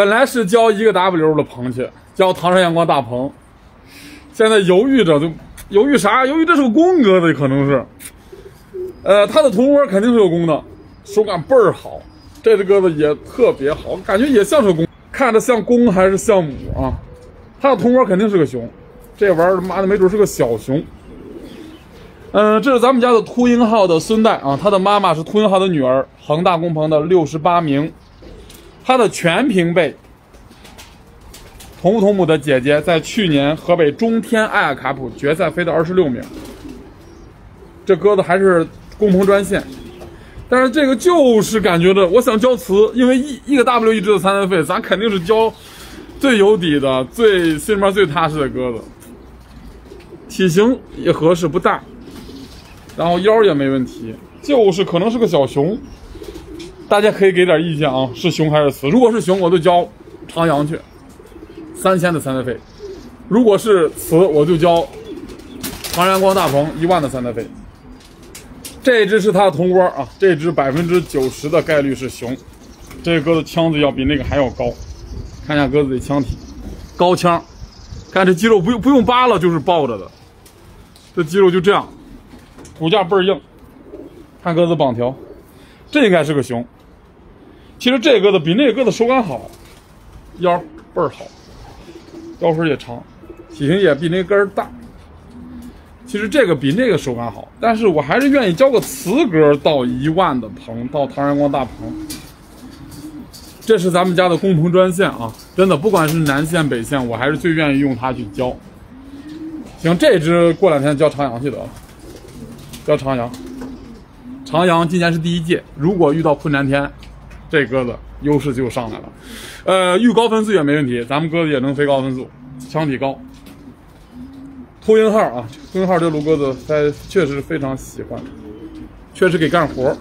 本来是交一个 W 的棚去，交唐山阳光大棚，现在犹豫着，就犹豫啥？犹豫这是个公鸽子，可能是。呃，它的同窝肯定是有公的，手感倍儿好，这只鸽子也特别好，感觉也像是公，看着像公还是像母啊？它的同窝肯定是个雄，这玩意儿他妈的没准是个小熊。嗯，这是咱们家的秃鹰号的孙代啊，它的妈妈是秃鹰号的女儿，恒大工棚的六十八名，它的全平辈同父同母的姐姐，在去年河北中天艾亚卡普决赛飞到二十六名，这鸽子还是。工棚专线，但是这个就是感觉着，我想交词，因为一一个 W 一只的参赛费，咱肯定是交最有底的、最心里面最踏实的鸽子。体型也合适，不大，然后腰也没问题，就是可能是个小熊。大家可以给点意见啊，是熊还是雌？如果是熊，我就交长阳去，三千的参赛费；如果是雌，我就交长阳光大棚一万的参赛费。这只是它的铜窝啊，这只百分之九十的概率是雄。这个鸽子腔子要比那个还要高，看一下鸽子的腔体，高腔，看这肌肉不用不用扒了就是抱着的，这肌肉就这样，骨架倍儿硬。看鸽子绑条，这应该是个雄。其实这鸽子比那个鸽子手感好，腰倍儿好，腰身也长，体型也比那根儿大。其实这个比那个手感好，但是我还是愿意交个雌鸽到一万的棚，到唐山光大棚。这是咱们家的工棚专线啊，真的，不管是南线北线，我还是最愿意用它去交。行，这只过两天交长阳去得了，交长阳。长阳今年是第一届，如果遇到困难天，这鸽子优势就上来了。呃，遇高分速也没问题，咱们鸽子也能飞高分速，枪体高。秃鹰号啊，秃鹰号这路鸽子，它确实非常喜欢，确实给干活。